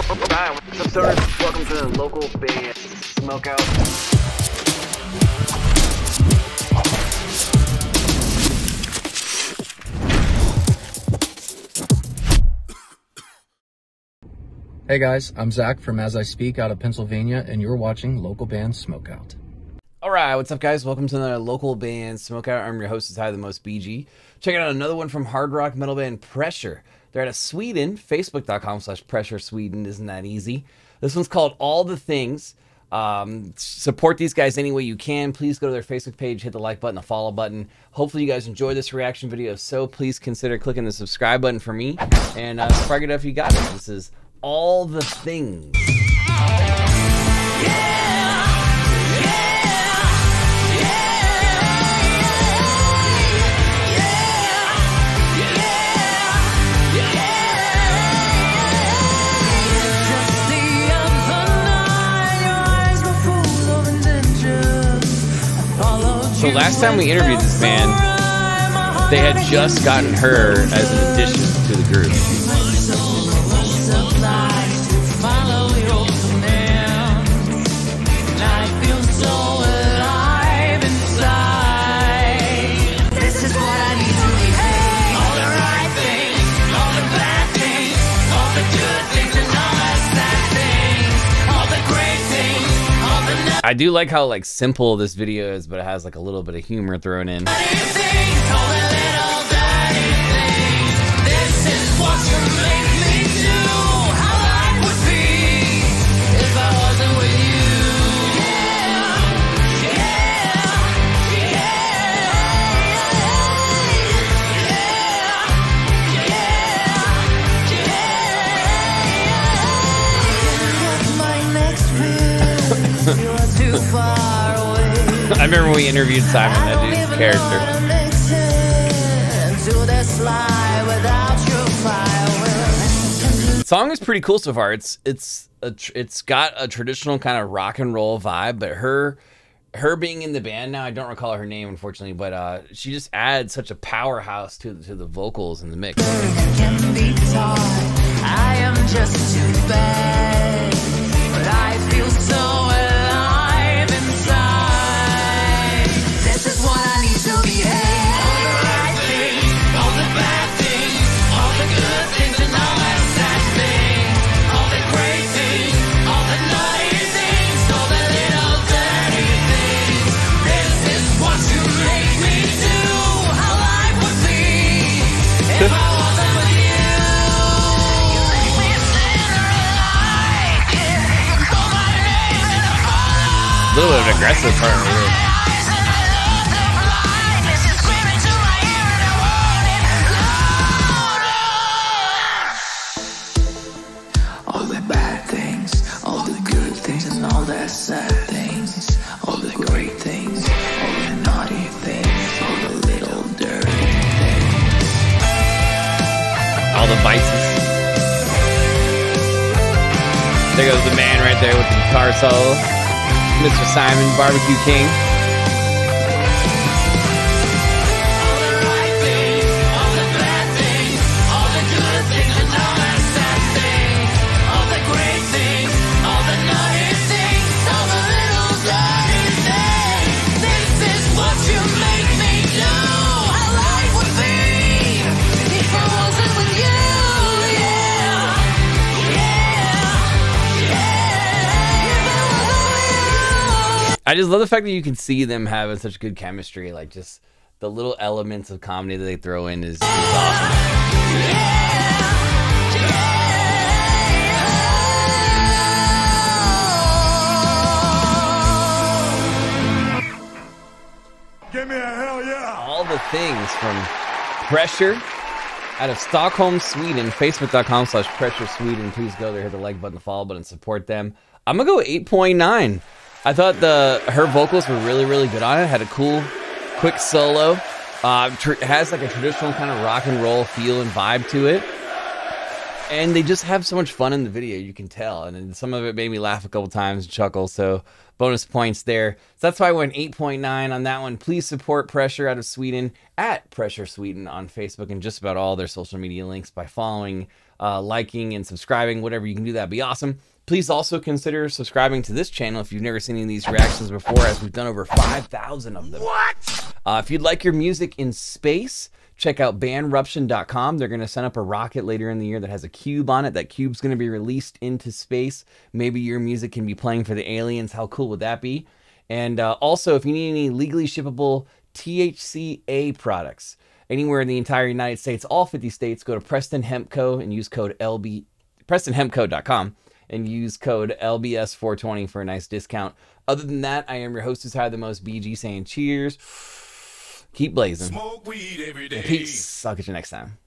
What's up? Welcome to the local Smokeout. Hey guys, I'm Zach from As I Speak out of Pennsylvania, and you're watching Local Band Smokeout. All right, what's up, guys? Welcome to another local band Smokeout. I'm your host, High the Most BG. Check out another one from hard rock metal band Pressure. They're out of Sweden, facebook.com slash Pressure Sweden. Isn't that easy? This one's called All the Things. Um, support these guys any way you can. Please go to their Facebook page, hit the like button, the follow button. Hopefully, you guys enjoy this reaction video. So please consider clicking the subscribe button for me and uh, it up if you got it. This is All the Things. So last time we interviewed this band, they had just gotten her as an addition to the group. I do like how like simple this video is, but it has like a little bit of humor thrown in. I remember when we interviewed Simon, that dude's character. Song is pretty cool so far. It's it's a, it's got a traditional kind of rock and roll vibe, but her her being in the band now, I don't recall her name unfortunately, but uh, she just adds such a powerhouse to to the vocals and the mix. I am just too bad, but I feel so the bad things, all the good things, and all the sad things, all the great things, all the naughty things, all the little dirty things. All the vices. There goes the man right there with the guitar solo, Mr. Simon Barbecue King. I just love the fact that you can see them having such good chemistry. Like just the little elements of comedy that they throw in is, is awesome. Give me a hell yeah. All the things from Pressure out of Stockholm, Sweden. Facebook.com slash Pressure Sweden. Please go there, hit the like button, the follow button, support them. I'm gonna go 8.9. I thought the her vocals were really, really good on it. Had a cool, quick solo. Uh, has like a traditional kind of rock and roll feel and vibe to it. And they just have so much fun in the video, you can tell. And some of it made me laugh a couple times, and chuckle. So bonus points there. So that's why I went 8.9 on that one. Please support Pressure out of Sweden at Pressure Sweden on Facebook and just about all their social media links by following uh, liking and subscribing, whatever you can do, that'd be awesome. Please also consider subscribing to this channel if you've never seen any of these reactions before, as we've done over 5,000 of them. What? Uh, if you'd like your music in space, check out bandruption.com. They're going to send up a rocket later in the year that has a cube on it. That cube's going to be released into space. Maybe your music can be playing for the aliens. How cool would that be? And uh, also, if you need any legally shippable THCA products anywhere in the entire United States, all 50 states, go to Preston Hemp Co. and use code LB PrestonHempCo.com and use code LBS420 for a nice discount. Other than that, I am your host who's had the most BG saying cheers. Keep blazing. Smoke weed every day. Peace. I'll catch you next time.